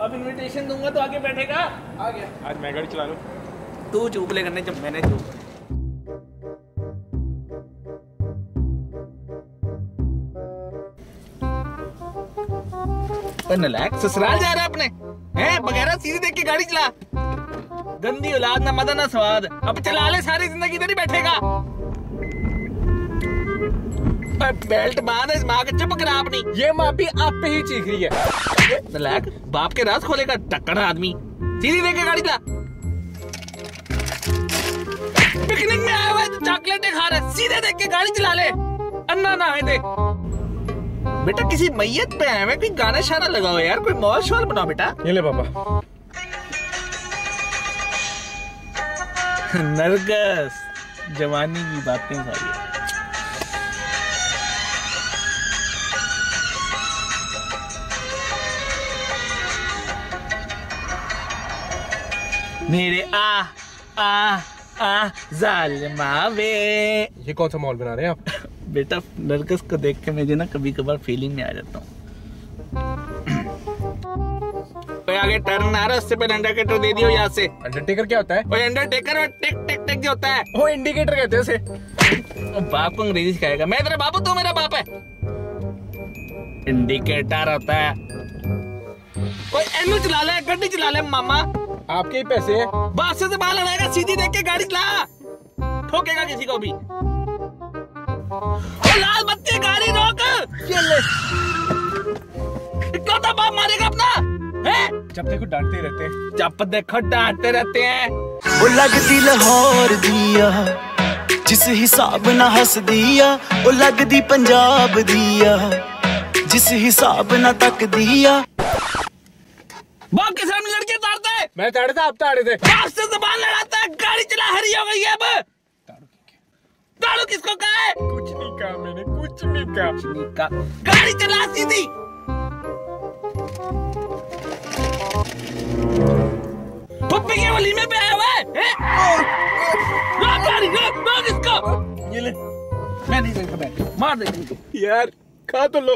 अब इनविटेशन दूँगा तो आगे बैठेगा। आ गया आज मैं गाड़ी चला लूँ। तू चुपले करने जब मैंने चुप नलायक ससुराल जा रहा है अपने। हैं बगैर सीधी देख के गाड़ी चला। गंदी औलाद ना मदन ना स्वाद। अब चला ले सारी ज़िंदगी इधर ही बैठेगा। बेल्ट बाँध इस माँ के चुप करा अपनी। ये माँ भी आप पे ही चीख रही है। नलायक बाप के राज खोलेगा टक्कर आदमी। सीधी देख के गाड़ी चला पिकनिक में आया हुआ है तो चॉकलेटें खा रहा है। सीधे देख के गाड़ी चला ले। अन्ना ना है दे बेटा किसी मैयत पे आए कोई गाना शाना लगाओ यार कोई मौज शोर बनाओ बेटा। ये ले पापा। नरगस जवानी की बातें सारी मेरे आ आ आ जालिमा वे ये कौन सा मॉल बना रहे हैं आप? बेटा नरगस को देख के मुझे ना कभी कभार फीलिंग में आ जाता हूँ। आगे टर्न आ रहा है उससे पहले अंडरटेकर दे दियो यहाँ से। अंडरटेकर क्या होता है? अंडरटेकर टिक टिक टिक जो होता है। वो इंडिकेटर कहते हैं उसे। बाप को अंग्रेज़ी सिखाएगा। मैं तेरा बापू तू मेरा बाप है। इंडिकेटर होता है। कोई एनु चला ले गड्डी चला ले मामा। आपके ही पैसे बादशाह ऐसी बाहर लड़ाएगा सीधी देख के गाड़ी ला ठोकेगा किसी को भी। लाल बत्ती गाड़ी रोक। ये ले। तो बाप मारेगा अपना? जब देखो डांटते रहते हैं। जब देखो डांटते रहते हैं। वो लगती लाहौर दिया जिस हिसाब न हस दिया वो लगदी पंजाब दिया जिस हिसाब न तक दिया। बाकी मैं ताड़े था आप ताड़े थे। बाप से जबान लड़ाता है गाड़ी चला हरी हो गई है अब। दारू किसको कहा है? कुछ नहीं कहा मैंने कुछ नहीं कहा। का गाड़ी चला सीधी। पप्पी के वलीमे पे आया हुआ है? रोक गाड़ी रोक रोक इसको ये ले। मैं नहीं देखा मैं मार देंगे यार खा तो लो।